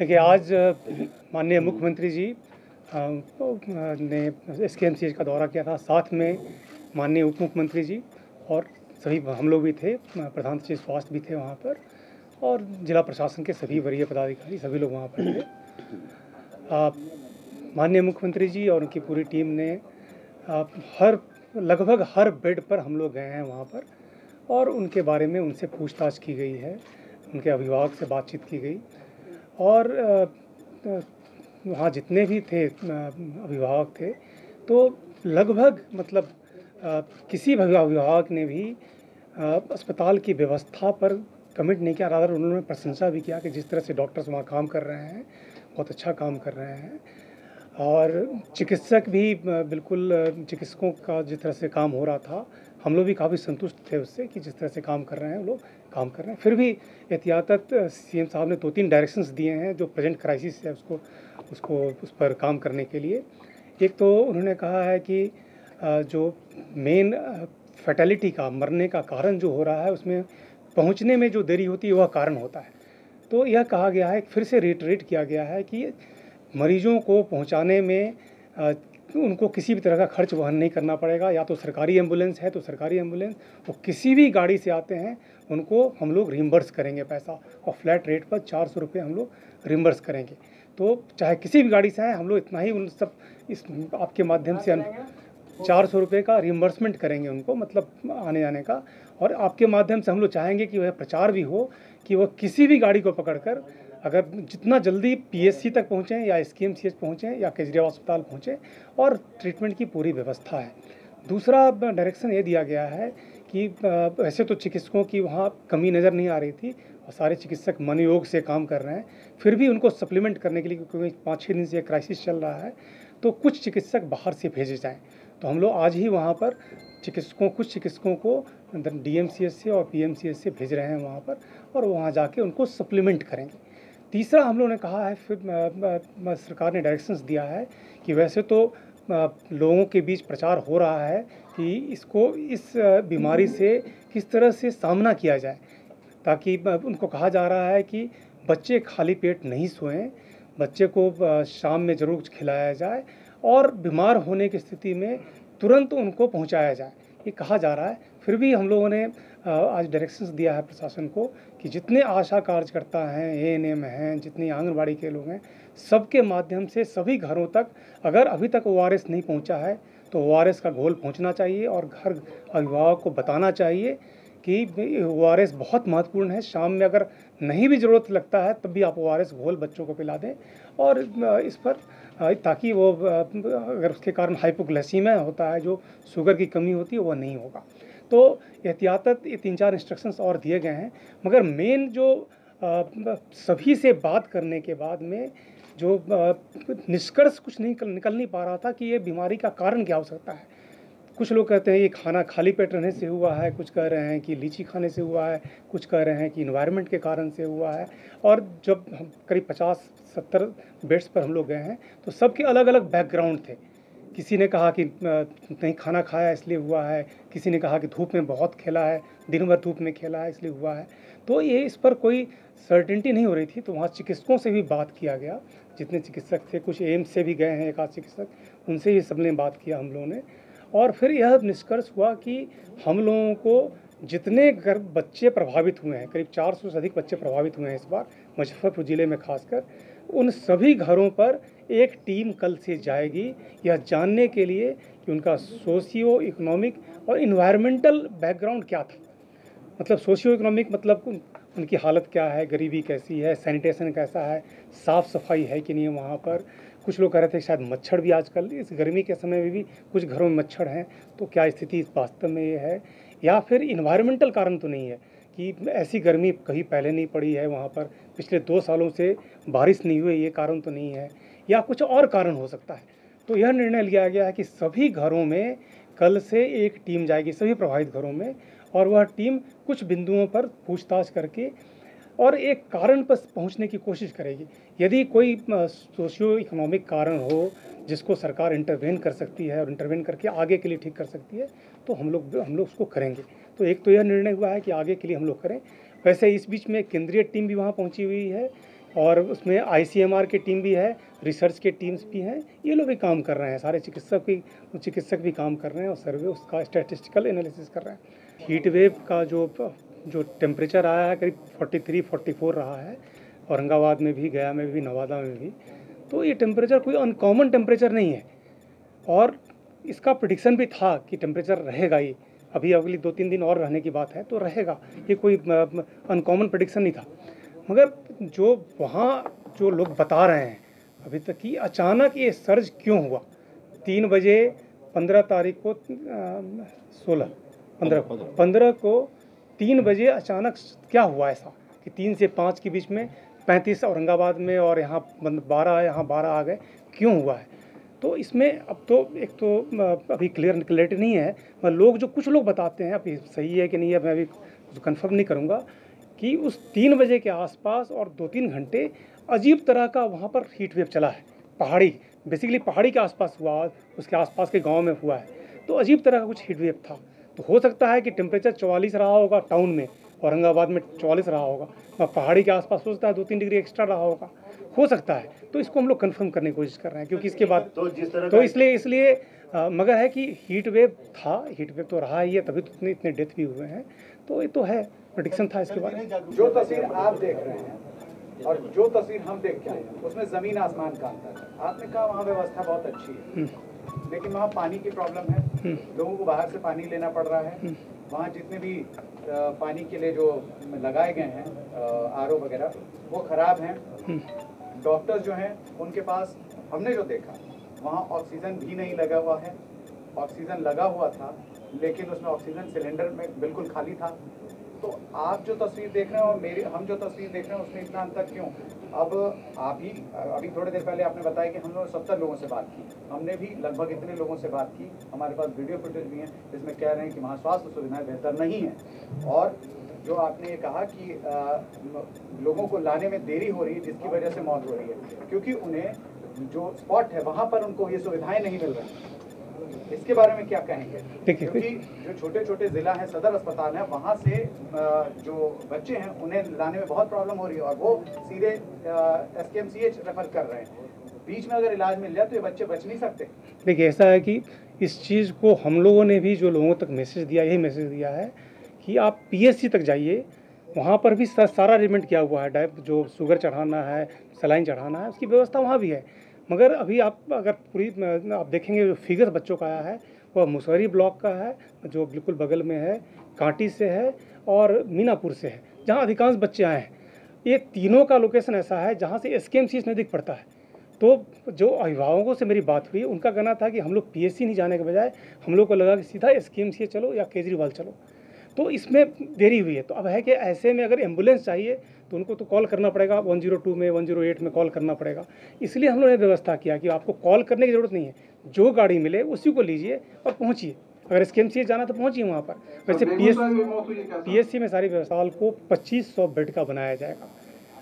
देखिए आज माननीय मुख्यमंत्री जी ने एस के एम सी एच का दौरा किया था साथ में माननीय उप मुख्यमंत्री जी और सभी हम लोग भी थे प्रधान सचिव स्वास्थ्य भी थे वहाँ पर और जिला प्रशासन के सभी वरीय पदाधिकारी सभी लोग वहाँ पर थे। माननीय मुख्यमंत्री जी और उनकी पूरी टीम ने आ, हर लगभग हर बेड पर हम लोग गए हैं वहाँ पर और उनके बारे में उनसे पूछताछ की गई है उनके अभिभावक से बातचीत की गई। और वहाँ जितने भी थे अभिभावक थे तो लगभग मतलब किसी भी अभिभावक ने भी अस्पताल की व्यवस्था पर कमेंट नहीं किया। रादर उन्होंने प्रशंसा भी किया कि जिस तरह से डॉक्टर्स वहाँ काम कर रहे हैं, बहुत अच्छा काम कर रहे हैं। और चिकित्सक भी बिल्कुल चिकित्सकों का जिस तरह से काम हो रहा था हम लोग भी काफ़ी संतुष्ट थे उससे कि जिस तरह से काम कर रहे हैं, लोग काम कर रहे हैं। फिर भी एहतियातत, सीएम साहब ने दो तीन डायरेक्शंस दिए हैं जो प्रेजेंट क्राइसिस है उसको उसको, उस पर काम करने के लिए। एक तो उन्होंने कहा है कि जो मेन फर्टेलिटी का, मरने का कारण जो हो रहा है उसमें पहुँचने में जो देरी होती है वह कारण होता है। तो यह कहा गया है, फिर से रिटरेट किया गया है कि मरीजों को पहुँचाने में उनको किसी भी तरह का खर्च वहन नहीं करना पड़ेगा? या तो सरकारी एंबुलेंस है तो सरकारी एंबुलेंस वो किसी भी गाड़ी से आते हैं, उनको हम लोग रिम्बर्स करेंगे पैसा, और फ्लैट रेट पर चार सौ रुपये हम लोग रिम्बर्स करेंगे। तो चाहे किसी भी गाड़ी से आए, हम लोग इतना ही उन सब इस आपके माध्यम से चार सौ रुपये का रिम्बर्समेंट करेंगे उनको मतलब आने जाने का। और आपके माध्यम से हम लोग चाहेंगे कि वह प्रचार भी हो, कि वह किसी भी गाड़ी को पकड़कर अगर जितना जल्दी पीएससी तक पहुँचें या एस के पहुँचें या केजरीवाल अस्पताल पहुँचें और ट्रीटमेंट की पूरी व्यवस्था है। दूसरा डायरेक्शन ये दिया गया है कि वैसे तो चिकित्सकों की वहाँ कमी नज़र नहीं आ रही थी और सारे चिकित्सक मनयोग से काम कर रहे हैं। फिर भी उनको सप्लीमेंट करने के लिए क्योंकि पाँच छः दिन से क्राइसिस चल रहा है तो कुछ चिकित्सक बाहर से भेजे जाएँ। तो हम लोग आज ही वहाँ पर चिकित्सकों, कुछ चिकित्सकों को डी सी और पी से भेज रहे हैं वहाँ पर और वहाँ जाके उनको सप्लीमेंट करेंगे। तीसरा हम लोगों ने कहा है फिर सरकार ने डायरेक्शंस दिया है कि वैसे तो लोगों के बीच प्रचार हो रहा है कि इसको इस बीमारी से किस तरह से सामना किया जाए ताकि उनको कहा जा रहा है कि बच्चे खाली पेट नहीं सोएँ बच्चे को शाम में ज़रूर खिलाया जाए और बीमार होने की स्थिति में तुरंत उनको पहुँचाया जाए। ये कहा जा रहा है। फिर भी हम लोगों ने आज डायरेक्शंस दिया है प्रशासन को कि जितने आशा कार्यकर्ता हैं ए एन एम हैं, जितनी आंगनबाड़ी के लोग हैं, सबके माध्यम से सभी घरों तक अगर अभी तक ओआरएस नहीं पहुँचा है तो ओआरएस का घोल पहुँचना चाहिए और घर अभिभावक को बताना चाहिए कि ओ बहुत महत्वपूर्ण है। शाम में अगर नहीं भी ज़रूरत लगता है, तब भी आप ओ आर एस घोल बच्चों को पिला दें और इस पर ताकि वो अगर उसके कारण हाइपोग्लाइसीमिया होता है, जो शुगर की कमी होती है वह नहीं होगा। तो एहतियातत ये तीन चार इंस्ट्रक्शंस और दिए गए हैं। मगर मेन जो आ, सभी से बात करने के बाद में जो निष्कर्ष कुछ नहीं निकल नहीं पा रहा था कि ये बीमारी का कारण क्या हो सकता है। कुछ लोग कहते हैं ये खाना खाली पेट रहने से हुआ है कुछ कह रहे हैं कि लीची खाने से हुआ है कुछ कह रहे हैं कि इन्वायरमेंट के कारण से हुआ है। और जब हम करीब पचास सत्तर बेड्स पर हम लोग गए हैं तो सबके अलग अलग बैकग्राउंड थे। किसी ने कहा कि नहीं, खाना खाया इसलिए हुआ है। किसी ने कहा कि धूप में बहुत खेला है, दिन भर धूप में खेला है, इसलिए हुआ है। तो ये इस पर कोई सर्टेनिटी नहीं हो रही थी तो वहाँ चिकित्सकों से भी बात किया गया। जितने चिकित्सक थे, कुछ एम्स से भी गए हैं, एक आध चिकित्सक, उनसे भी सबने बात किया हम लोगों ने। और फिर यह निष्कर्ष हुआ कि हम लोगों को जितने घर बच्चे प्रभावित हुए हैं, करीब 400 से अधिक बच्चे प्रभावित हुए हैं इस बार, मुजफ्फरपुर ज़िले में खासकर उन सभी घरों पर एक टीम कल से जाएगी। यह जानने के लिए कि उनका सोशियो इकोनॉमिक और इन्वायरमेंटल बैकग्राउंड क्या था। मतलब सोशियो इकोनॉमिक मतलब उनकी हालत क्या है, गरीबी कैसी है सैनिटेशन कैसा है, साफ़ सफ़ाई है कि नहीं वहाँ पर। कुछ लोग कह रहे थे शायद मच्छर भी आजकल, इस गर्मी के समय में भी कुछ घरों में मच्छर हैं तो क्या स्थिति इस वास्तव में ये है? या फिर इन्वायरमेंटल कारण तो नहीं है कि ऐसी गर्मी कहीं पहले नहीं पड़ी है वहाँ पर पिछले दो सालों से बारिश नहीं हुई, ये कारण तो नहीं है, या कुछ और कारण हो सकता है। तो यह निर्णय लिया गया है कि सभी घरों में कल से एक टीम जाएगी, सभी प्रभावित घरों में, और वह टीम कुछ बिंदुओं पर पूछताछ करके और एक कारण पर पहुँचने की कोशिश करेगी। यदि कोई सोशियो इकोनॉमिक कारण हो जिसको सरकार इंटरवेन कर सकती है और इंटरवेन करके आगे के लिए ठीक कर सकती है तो हम लोग हम लोग उसको करेंगे। तो एक तो यह निर्णय हुआ है कि आगे के लिए हम लोग करें। वैसे इस बीच में केंद्रीय टीम भी वहाँ पहुँची हुई है और उसमें आईसीएमआर की टीम भी है, रिसर्च के टीम्स भी हैं। ये लोग भी काम कर रहे हैं, सारे चिकित्सक भी चिकित्सक भी काम कर रहे हैं और सर्वे, उसका स्टैटिस्टिकल एनालिसिस कर रहे हैं। हीट वेव का जो जो टेम्परेचर आया है, करीब 43 44 रहा है। औरंगाबाद में भी, गया में भी, नवादा में भी। तो ये टेम्परेचर कोई अनकॉमन टेम्परेचर नहीं है। और इसका प्रडिक्शन भी था कि टेम्परेचर रहेगा ही। अभी अगली दो तीन दिन और रहने की बात है तो रहेगा। ये कोई अनकॉमन प्रडिक्शन नहीं था। मगर जो वहाँ जो लोग बता रहे हैं अभी तक कि अचानक ये सर्ज क्यों हुआ? तीन बजे पंद्रह तारीख को सोलह पंद्रह को पंद्रह। को तीन बजे अचानक क्या हुआ ऐसा कि तीन से पाँच के बीच में पैंतीस औरंगाबाद में और यहाँ बारह यहाँ बारह आ गए? क्यों हुआ है? तो इसमें अब तो एक तो अभी क्लियर क्लियरिटी नहीं है मगर लोग जो कुछ लोग बताते हैं, अभी सही है कि नहीं है, मैं अभी कंफर्म नहीं करूँगा, कि उस तीन बजे के आसपास और दो तीन घंटे अजीब तरह का वहाँ पर हीट वेव चला है। पहाड़ी बेसिकली पहाड़ी के आसपास हुआ, उसके आसपास के गाँव में हुआ है। तो अजीब तरह का कुछ हीट वेव था। तो हो सकता है कि टेम्परेचर चवालीस रहा होगा टाउन में, औरंगाबाद में चवालीस रहा होगा पहाड़ी के आसपास हो सकता है दो तीन डिग्री एक्स्ट्रा रहा होगा। हो सकता है। तो इसको हम लोग कंफर्म करने की कोशिश कर रहे हैं क्योंकि इसके बाद तो जिस तरह तो इसलिए इसलिए मगर है कि हीट वेव था हीट वेव तो रहा ही है तभी तो इतने इतने डेथ भी हुए हैं। तो ये तो है प्रडिक्शन था इसके बारे में। जो तस्वीर आप देख रहे हैं और जो तस्वीर हम देख के आए उसमें ज़मीन आसमान का अंतर है। आपने कहा वहाँ व्यवस्था बहुत अच्छी है। हम्म। लेकिन वहाँ पानी की प्रॉब्लम है। हम्म। लोगों को बाहर से पानी लेना पड़ रहा है। हम्म। वहाँ जितने भी पानी के लिए जो लगाए गए हैं आरओ वगैरह वो खराब हैं। डॉक्टर्स जो हैं, उनके पास हमने जो देखा, वहाँ ऑक्सीजन भी नहीं लगा हुआ है। ऑक्सीजन लगा हुआ था, लेकिन उसमें ऑक्सीजन सिलेंडर में बिल्कुल खाली था। तो आप जो तस्वीर देख रहे हैं और मेरी, हम जो तस्वीर देख रहे हैं, उसमें इतना अंतर क्यों? अब आप ही, अभी थोड़ी देर पहले आपने बताया कि हम लोगों सत्तर लोगों से बात की। हमने भी लगभग इतने लोगों से बात की। हमारे पास वीडियो फुटेज भी हैं, जिसमें कह रहे हैं कि वहाँ स्वास्थ्य सुविधाएँ बेहतर नहीं है। और जो आपने ये कहा कि आ, लोगों को लाने में देरी हो रही है जिसकी वजह से मौत हो रही है। क्योंकि उन्हें जो स्पॉट है वहाँ पर उनको ये सुविधाएँ नहीं मिल रही। इसके बारे में क्या कहेंगे? क्योंकि जो छोटे छोटे जिला है सदर अस्पताल है वहाँ से जो बच्चे हैं उन्हें लाने में बहुत प्रॉब्लम हो रही है और वो सीधे एस के एम सी एच रेफर कर रहे हैं। बीच में अगर इलाज मिल जाए तो ये बच्चे बच नहीं सकते। देखिए ऐसा है कि इस चीज़ को हम लोगों ने भी जो लोगों तक मैसेज दिया यही मैसेज दिया है कि आप पीएससी तक जाइए, वहाँ पर भी सारा अरेंजमेंट किया हुआ है डाइप जो शुगर चढ़ाना है सलाइन चढ़ाना है, उसकी व्यवस्था वहाँ भी है। मगर अभी आप अगर पूरी आप देखेंगे जो फिगर बच्चों का आया है, वह मुसहरी ब्लॉक का है, जो बिल्कुल बगल में है कांटी से है और मीनापुर से है, जहाँ अधिकांश बच्चे आए हैं। ये तीनों का लोकेशन ऐसा है, जहाँ से एस के एम सी नज़दीक पड़ता है। तो जो अभिभावकों से मेरी बात हुई, उनका कहना था कि हम लोग पीएससी नहीं जाने के बजाय हम लोग को लगा कि सीधा एस के एम सी चलो या केजरीवाल चलो। तो इसमें देरी हुई है। तो अब है कि ऐसे में अगर एंबुलेंस चाहिए तो उनको तो कॉल करना पड़ेगा। 102 में 108 में कॉल करना पड़ेगा। इसलिए हम लोगों ने व्यवस्था किया कि आपको कॉल करने की ज़रूरत नहीं है। जो गाड़ी मिले उसी को लीजिए और पहुँचिए। अगर एस के जाना तो पहुँचिए वहाँ पर। वैसे पी एस में सारी? व्यवस्था को पच्चीस सौ बेड का बनाया जाएगा।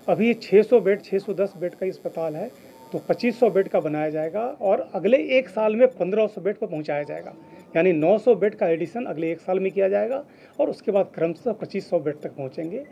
अभी छः सौ बेड छः सौ दस बेड का अस्पताल है तो पच्चीस सौ बेड का बनाया जाएगा और अगले एक साल में पंद्रह सौ बेड को पहुँचाया जाएगा। यानी 900 बेड का एडिशन अगले एक साल में किया जाएगा और उसके बाद क्रमशः 2500 बेड तक पहुँचेंगे।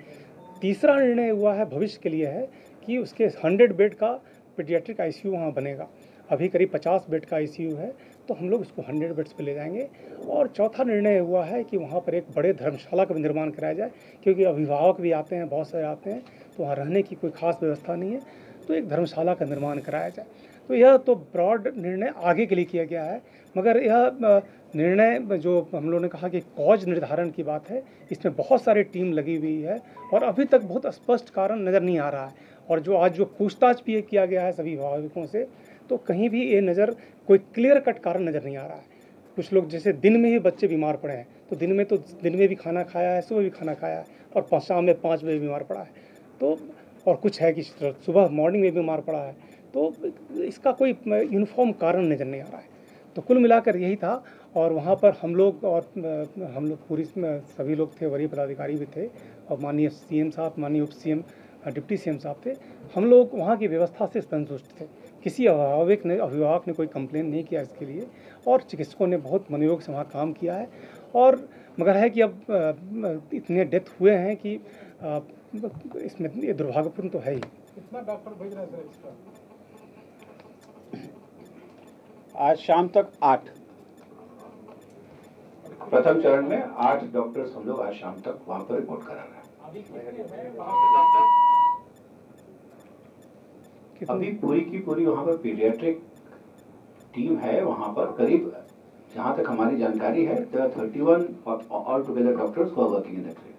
तीसरा निर्णय हुआ है भविष्य के लिए है कि उसके 100 बेड का पीडियाट्रिक आईसीयू वहाँ बनेगा। अभी करीब 50 बेड का आईसीयू है तो हम लोग इसको 100 बेड्स पे ले जाएँगे। और चौथा निर्णय हुआ है कि वहाँ पर एक बड़े धर्मशाला का निर्माण कराया जाए, क्योंकि अभिभावक भी आते हैं, बहुत सारे आते हैं तो वहाँ रहने की कोई खास व्यवस्था नहीं है तो एक धर्मशाला का निर्माण कराया जाए। तो यह तो ब्रॉड निर्णय आगे के लिए किया गया है मगर यह निर्णय, जो हम लोगों ने कहा कि कॉज निर्धारण की बात है, इसमें बहुत सारी टीम लगी हुई है और अभी तक बहुत स्पष्ट कारण नज़र नहीं आ रहा है। और जो आज जो पूछताछ भी किया गया है सभी विभागों से तो कहीं भी ये नज़र, कोई क्लियर कट कारण नज़र नहीं आ रहा है। कुछ लोग जैसे दिन में ही बच्चे बीमार पड़े हैं तो दिन में तो दिन में भी खाना खाया है, सुबह भी खाना खाया है और शाम में पाँच बजे बीमार पड़ा है। तो और कुछ है कि सुबह मॉर्निंग में बीमार पड़ा है तो इसका कोई यूनिफॉर्म कारण नज़र नहीं आ रहा है। तो कुल मिलाकर यही था और वहाँ पर हम लोग और हम लोग पूरी सभी लोग थे, वरीय पदाधिकारी भी थे और माननीय सीएम साहब, माननीय उप सीएम डिप्टी सीएम साहब थे। हम लोग वहाँ की व्यवस्था से संतुष्ट थे। किसी अभिभावक ने अभिभावक ने कोई कंप्लेन नहीं किया इसके लिए और चिकित्सकों ने बहुत मनोयोग से वहाँ काम किया है और मगर है कि अब इतने डेथ हुए हैं कि इसमें दुर्भाग्यपूर्ण तो है ही। डॉक्टर भेज रहे एक्स्ट्रा आज शाम तक आठ। प्रथम चरण में आठ डॉक्टर्स हम लोग आज शाम तक वहाँ पर रिपोर्ट करा रहे हैं। अभी पूरी की पूरी वहाँ पर पीडियाट्रिक टीम है वहाँ पर करीब जहाँ तक हमारी जानकारी है thirty one all together doctors working in that